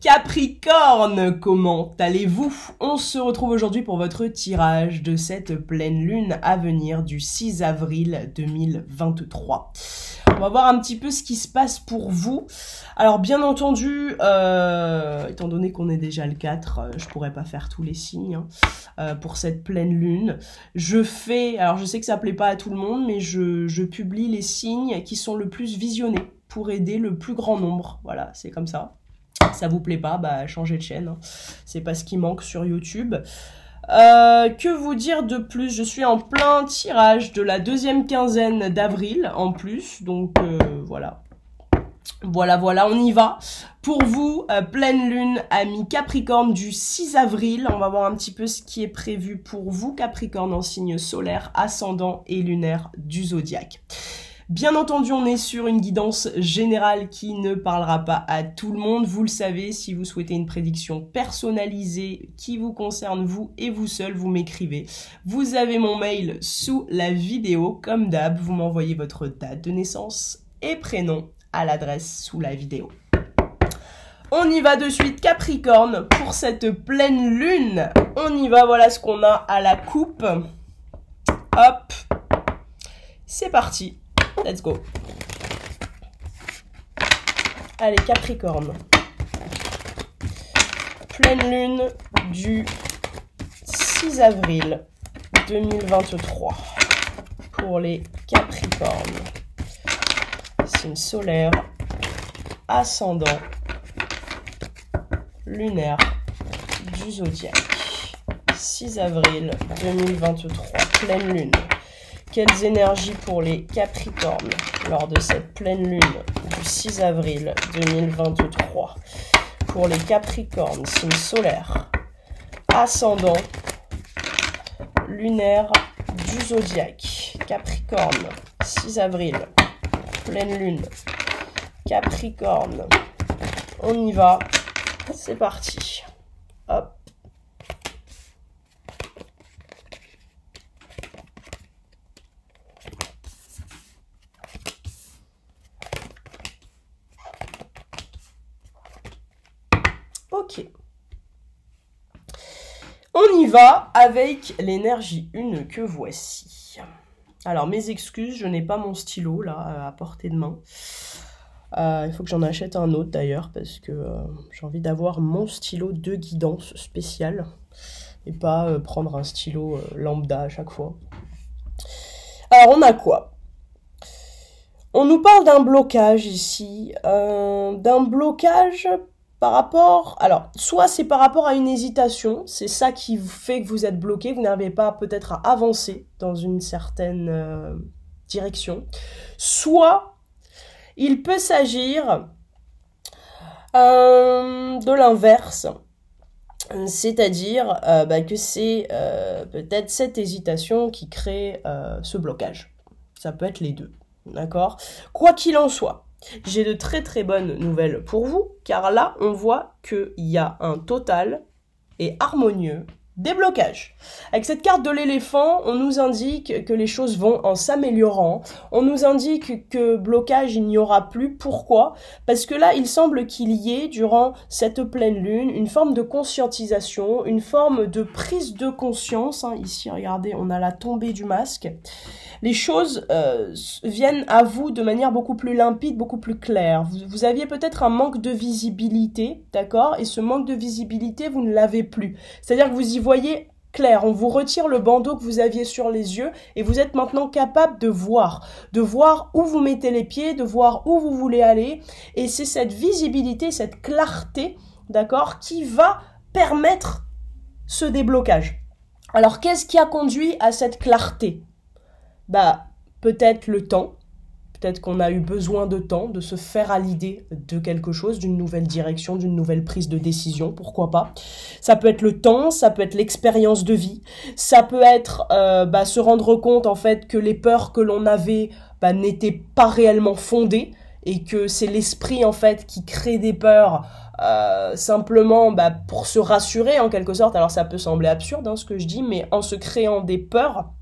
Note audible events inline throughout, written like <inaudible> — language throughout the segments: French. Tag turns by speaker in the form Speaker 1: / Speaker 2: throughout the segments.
Speaker 1: Capricorne, comment allez-vous? On se retrouve aujourd'hui pour votre tirage de cette pleine lune à venir du 6 avril 2023. On va voir un petit peu ce qui se passe pour vous. Alors bien entendu, euh, étant donné qu'on est déjà le 4, euh, je pourrais pas faire tous les signes hein, euh, pour cette pleine lune. Je fais, alors je sais que ça plaît pas à tout le monde, mais je, je publie les signes qui sont le plus visionnés pour aider le plus grand nombre. Voilà, c'est comme ça ça vous plaît pas, bah changez de chaîne. Hein. C'est pas ce qui manque sur YouTube. Euh, que vous dire de plus? Je suis en plein tirage de la deuxième quinzaine d'avril en plus, donc euh, voilà. Voilà, voilà, on y va. Pour vous, euh, pleine lune, ami Capricorne du 6 avril. On va voir un petit peu ce qui est prévu pour vous, Capricorne en signe solaire, ascendant et lunaire du zodiaque. Bien entendu, on est sur une guidance générale qui ne parlera pas à tout le monde. Vous le savez, si vous souhaitez une prédiction personnalisée qui vous concerne vous et vous seul, vous m'écrivez. Vous avez mon mail sous la vidéo. Comme d'hab, vous m'envoyez votre date de naissance et prénom à l'adresse sous la vidéo. On y va de suite Capricorne pour cette pleine lune. On y va, voilà ce qu'on a à la coupe. Hop, c'est parti. Let's go. Allez, Capricorne. Pleine lune du 6 avril 2023 pour les Capricornes. Signe solaire, ascendant, lunaire du zodiaque. 6 avril 2023, pleine lune. Quelles énergies pour les Capricornes lors de cette pleine lune du 6 avril 2023 Pour les Capricornes, signe solaire, ascendant, lunaire du zodiaque. Capricorne, 6 avril, pleine lune. Capricorne, on y va, c'est parti. Hop. Ok. On y va avec l'énergie une que voici. Alors mes excuses, je n'ai pas mon stylo là à portée de main. Euh, il faut que j'en achète un autre d'ailleurs parce que euh, j'ai envie d'avoir mon stylo de guidance spécial et pas euh, prendre un stylo lambda à chaque fois. Alors on a quoi? On nous parle d'un blocage ici, d'un blocage par rapport, alors, soit c'est par rapport à une hésitation, c'est ça qui fait que vous êtes bloqué, vous n'arrivez pas peut-être à avancer dans une certaine euh, direction, soit il peut s'agir euh, de l'inverse, c'est-à-dire euh, bah, que c'est peut-être cette hésitation qui crée ce blocage. Ça peut être les deux, d'accord? Quoi qu'il en soit, j'ai de très très bonnes nouvelles pour vous, car là, on voit qu'il y a un total et harmonieux déblocage. Avec cette carte de l'éléphant, on nous indique que les choses vont en s'améliorant. On nous indique que blocage, il n'y aura plus. Pourquoi? Parce que là, il semble qu'il y ait, durant cette pleine lune, une forme de conscientisation, une forme de prise de conscience. Hein. Ici, regardez, on a la tombée du masque les choses euh, viennent à vous de manière beaucoup plus limpide, beaucoup plus claire. Vous, aviez peut-être un manque de visibilité, d'accord? Et ce manque de visibilité, vous ne l'avez plus. C'est-à-dire que vous y voyez clair, on vous retire le bandeau que vous aviez sur les yeux et vous êtes maintenant capable de voir, de voir où vous mettez les pieds, de voir où vous voulez aller. Et c'est cette visibilité, cette clarté, d'accord, qui va permettre ce déblocage. Alors qu'est-ce qui a conduit à cette clarté? Bah, peut-être le temps. Peut-être qu'on a eu besoin de temps, de se faire à l'idée de quelque chose, d'une nouvelle direction, d'une nouvelle prise de décision, pourquoi pas. Ça peut être le temps, ça peut être l'expérience de vie, ça peut être euh, bah, se rendre compte en fait que les peurs que l'on avait bah, n'étaient pas réellement fondées et que c'est l'esprit en fait qui crée des peurs euh, simplement bah, pour se rassurer en quelque sorte. Alors ça peut sembler absurde hein, ce que je dis, mais en se créant des peurs,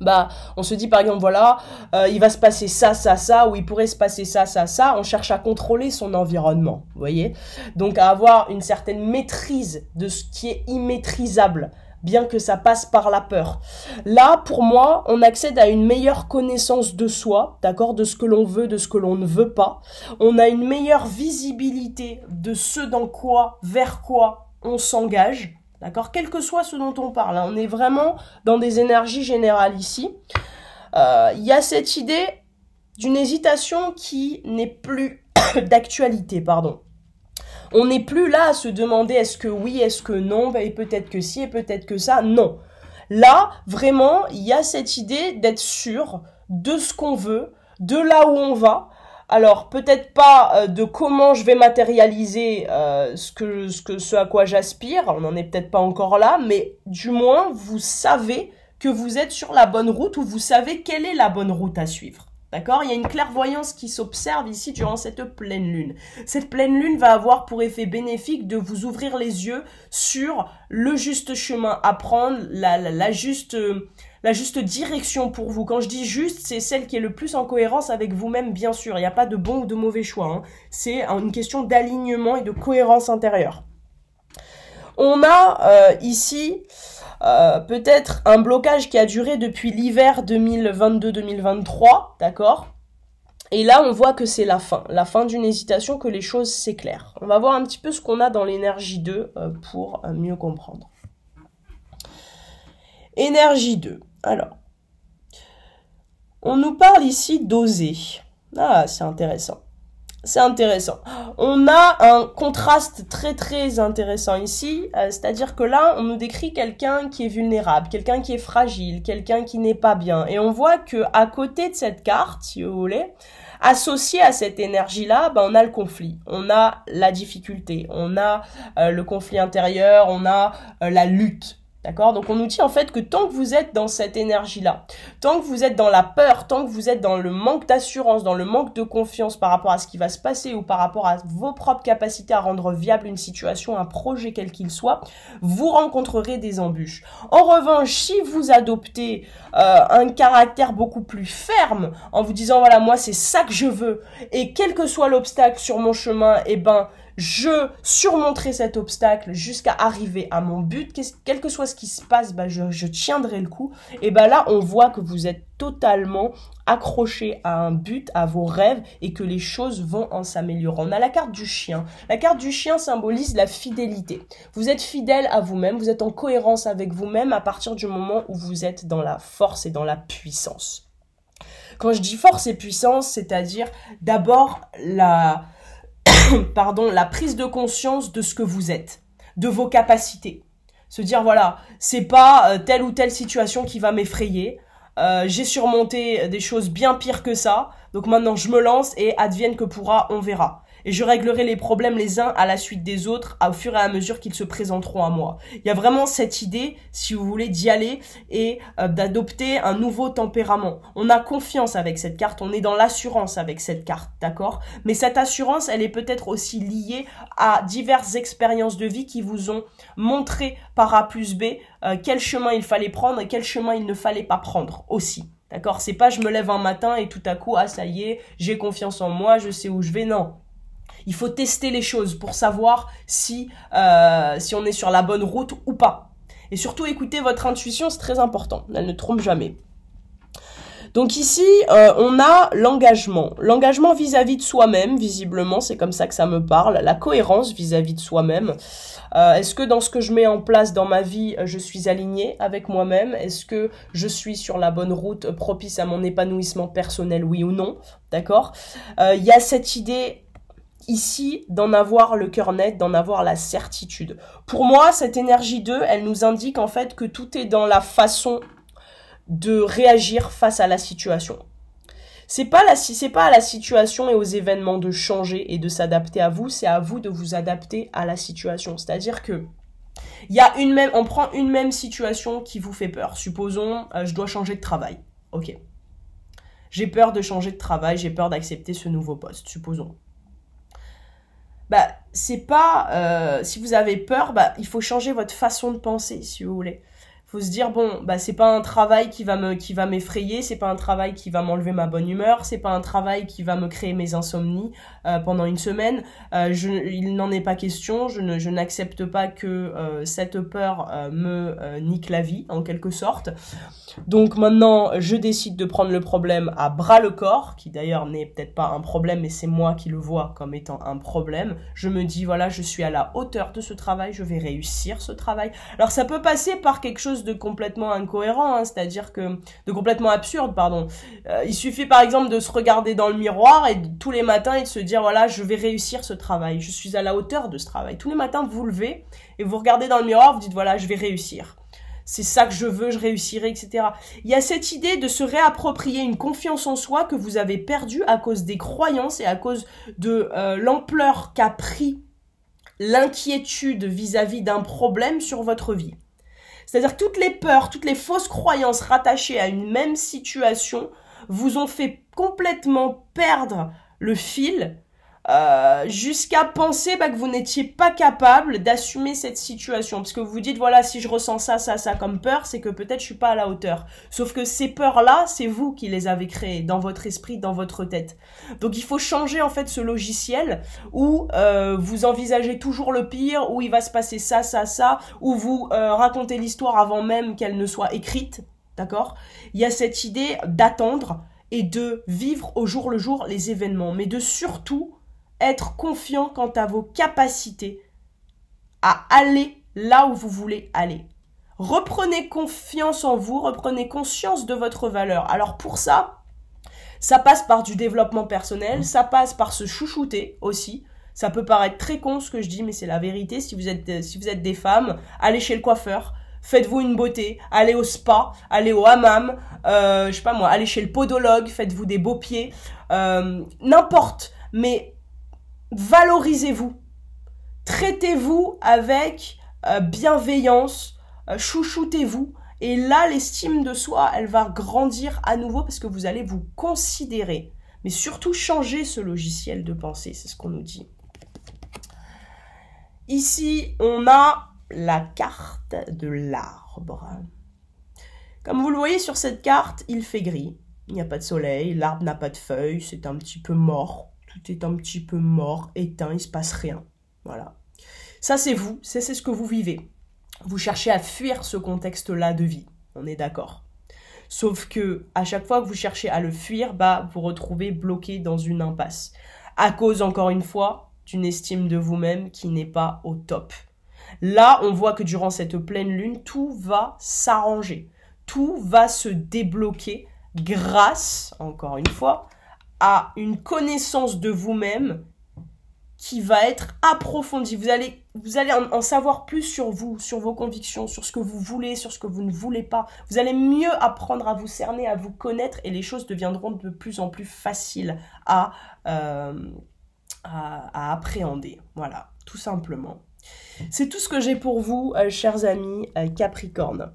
Speaker 1: bah, on se dit par exemple, voilà, euh, il va se passer ça, ça, ça, ou il pourrait se passer ça, ça, ça. On cherche à contrôler son environnement, vous voyez Donc à avoir une certaine maîtrise de ce qui est immaîtrisable, bien que ça passe par la peur. Là, pour moi, on accède à une meilleure connaissance de soi, d'accord, de ce que l'on veut, de ce que l'on ne veut pas. On a une meilleure visibilité de ce dans quoi, vers quoi on s'engage. D'accord? Quel que soit ce dont on parle, hein. on est vraiment dans des énergies générales ici. Euh, il y a cette idée d'une hésitation qui n'est plus <coughs> d'actualité, pardon. On n'est plus là à se demander est-ce que oui, est-ce que non, et peut-être que si, et peut-être que ça. Non. Là, vraiment, il y a cette idée d'être sûr de ce qu'on veut, de là où on va, alors peut-être pas euh, de comment je vais matérialiser euh, ce que à quoi j'aspire, on n'en est peut-être pas encore là, mais du moins vous savez que vous êtes sur la bonne route ou vous savez quelle est la bonne route à suivre. D'accord? Il y a une clairvoyance qui s'observe ici durant cette pleine lune. Cette pleine lune va avoir pour effet bénéfique de vous ouvrir les yeux sur le juste chemin à prendre, la, la juste la juste direction pour vous. Quand je dis juste, c'est celle qui est le plus en cohérence avec vous-même, bien sûr. Il n'y a pas de bon ou de mauvais choix. Hein. C'est une question d'alignement et de cohérence intérieure. On a euh, ici euh, peut-être un blocage qui a duré depuis l'hiver 2022-2023, d'accord? Et là, on voit que c'est la fin, la fin d'une hésitation, que les choses s'éclairent. On va voir un petit peu ce qu'on a dans l'énergie 2 euh, pour mieux comprendre. Énergie 2. Alors, on nous parle ici d'oser. Ah, c'est intéressant. C'est intéressant. On a un contraste très très intéressant ici, euh, c'est-à-dire que là, on nous décrit quelqu'un qui est vulnérable, quelqu'un qui est fragile, quelqu'un qui n'est pas bien, et on voit que à côté de cette carte, si vous voulez, associé à cette énergie-là, ben, on a le conflit, on a la difficulté, on a euh, le conflit intérieur, on a euh, la lutte, D'accord? Donc on nous dit en fait que tant que vous êtes dans cette énergie-là, tant que vous êtes dans la peur, tant que vous êtes dans le manque d'assurance, dans le manque de confiance par rapport à ce qui va se passer ou par rapport à vos propres capacités à rendre viable une situation, un projet quel qu'il soit, vous rencontrerez des embûches. En revanche, si vous adoptez euh, un caractère beaucoup plus ferme en vous disant voilà moi c'est ça que je veux et quel que soit l'obstacle sur mon chemin, eh ben je surmonterai cet obstacle jusqu'à arriver à mon but, quel que soit ce qui se passe, bah, je, tiendrai le coup. Et bah là, on voit que vous êtes totalement accroché à un but, à vos rêves, et que les choses vont en s'améliorant. On a la carte du chien. La carte du chien symbolise la fidélité. Vous êtes fidèle à vous-même, vous êtes en cohérence avec vous-même à partir du moment où vous êtes dans la force et dans la puissance. Quand je dis force et puissance, c'est-à-dire d'abord la, <coughs> pardon, la prise de conscience de ce que vous êtes, de vos capacités. Se dire voilà, c'est pas euh, telle ou telle situation qui va m'effrayer. Euh, j'ai surmonté des choses bien pires que ça, donc maintenant je me lance et advienne que pourra, on verra et je réglerai les problèmes les uns à la suite des autres au fur et à mesure qu'ils se présenteront à moi. Il y a vraiment cette idée, si vous voulez, d'y aller et euh, d'adopter un nouveau tempérament. On a confiance avec cette carte, on est dans l'assurance avec cette carte, d'accord? Mais cette assurance, elle est peut-être aussi liée à diverses expériences de vie qui vous ont montré par A plus B euh, quel chemin il fallait prendre et quel chemin il ne fallait pas prendre aussi. D'accord? C'est pas je me lève un matin et tout à coup, ah ça y est, j'ai confiance en moi, je sais où je vais. Non. Il faut tester les choses pour savoir si, euh, si on est sur la bonne route ou pas. Et surtout, écouter votre intuition, c'est très important. Elle ne trompe jamais. Donc ici, euh, on a l'engagement. L'engagement vis-à-vis de soi-même, visiblement, c'est comme ça que ça me parle. La cohérence vis-à-vis de soi-même. Euh, Est-ce que dans ce que je mets en place dans ma vie, je suis aligné avec moi-même? Est-ce que je suis sur la bonne route propice à mon épanouissement personnel, oui ou non? D'accord? Il y a cette idée ici d'en avoir le cœur net, d'en avoir la certitude. Pour moi, cette énergie 2, elle nous indique en fait que tout est dans la façon de réagir face à la situation. C'est pas la c'est pas à la situation et aux événements de changer et de s'adapter à vous, c'est à vous de vous adapter à la situation. C'est-à-dire que y a une même on prend une même situation qui vous fait peur. Supposons euh, je dois changer de travail. OK. J'ai peur de changer de travail, j'ai peur d'accepter ce nouveau poste, supposons bah c'est pas euh, si vous avez peur, bah il faut changer votre façon de penser si vous voulez. Faut se dire bon bah c'est pas un travail qui va me qui va m'effrayer c'est pas un travail qui va m'enlever ma bonne humeur c'est pas un travail qui va me créer mes insomnies euh, pendant une semaine. Euh, je, il n'en est pas question. Je ne je n'accepte pas que euh, cette peur me nique la vie en quelque sorte. Donc maintenant je décide de prendre le problème à bras le corps qui d'ailleurs n'est peut-être pas un problème mais c'est moi qui le vois comme étant un problème. Je me dis voilà je suis à la hauteur de ce travail je vais réussir ce travail. Alors ça peut passer par quelque chose de complètement incohérent, hein, c'est-à-dire que de complètement absurde, pardon. Euh, il suffit par exemple de se regarder dans le miroir et tous les matins et de se dire voilà, je vais réussir ce travail, je suis à la hauteur de ce travail. Tous les matins, vous levez et vous regardez dans le miroir, vous dites voilà, je vais réussir. C'est ça que je veux, je réussirai, etc. Il y a cette idée de se réapproprier une confiance en soi que vous avez perdue à cause des croyances et à cause de euh, l'ampleur qu'a pris l'inquiétude vis-à-vis d'un problème sur votre vie. C'est-à-dire toutes les peurs, toutes les fausses croyances rattachées à une même situation vous ont fait complètement perdre le fil euh, jusqu'à penser bah, que vous n'étiez pas capable d'assumer cette situation. Parce que vous vous dites, voilà, si je ressens ça, ça, ça comme peur, c'est que peut-être je suis pas à la hauteur. Sauf que ces peurs-là, c'est vous qui les avez créées dans votre esprit, dans votre tête. Donc il faut changer en fait ce logiciel où euh, vous envisagez toujours le pire, où il va se passer ça, ça, ça, où vous euh, racontez l'histoire avant même qu'elle ne soit écrite. D'accord? Il y a cette idée d'attendre et de vivre au jour le jour les événements, mais de surtout être confiant quant à vos capacités à aller là où vous voulez aller. Reprenez confiance en vous, reprenez conscience de votre valeur. Alors pour ça, ça passe par du développement personnel, ça passe par se chouchouter aussi. Ça peut paraître très con ce que je dis, mais c'est la vérité. Si vous êtes, si vous êtes des femmes, allez chez le coiffeur, faites-vous une beauté, allez au spa, allez au hammam, euh, je sais pas moi, allez chez le podologue, faites-vous des beaux pieds, euh, n'importe. Mais valorisez-vous. Traitez-vous avec euh, bienveillance, euh, chouchoutez-vous. Et là, l'estime de soi, elle va grandir à nouveau parce que vous allez vous considérer. Mais surtout, changer ce logiciel de pensée, c'est ce qu'on nous dit. Ici, on a la carte de l'arbre. Comme vous le voyez sur cette carte, il fait gris. Il n'y a pas de soleil, l'arbre n'a pas de feuilles, c'est un petit peu mort tout est un petit peu mort, éteint, il se passe rien. Voilà. Ça, c'est vous, c'est ce que vous vivez. Vous cherchez à fuir ce contexte-là de vie. On est d'accord. Sauf que à chaque fois que vous cherchez à le fuir, bah vous retrouvez bloqué dans une impasse. À cause encore une fois d'une estime de vous-même qui n'est pas au top. Là, on voit que durant cette pleine lune, tout va s'arranger. Tout va se débloquer grâce, encore une fois, à une connaissance de vous-même qui va être approfondie. Vous allez, en, savoir plus sur vous, sur vos convictions, sur ce que vous voulez, sur ce que vous ne voulez pas. Vous allez mieux apprendre à vous cerner, à vous connaître et les choses deviendront de plus en plus faciles à, euh, à, appréhender. Voilà, tout simplement. C'est tout ce que j'ai pour vous, euh, chers amis euh, Capricorne.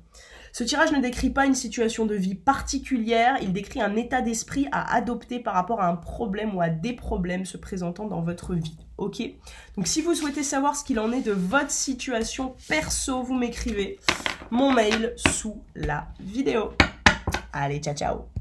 Speaker 1: Ce tirage ne décrit pas une situation de vie particulière, il décrit un état d'esprit à adopter par rapport à un problème ou à des problèmes se présentant dans votre vie. Ok? Donc si vous souhaitez savoir ce qu'il en est de votre situation perso, vous m'écrivez mon mail sous la vidéo. Allez, ciao ciao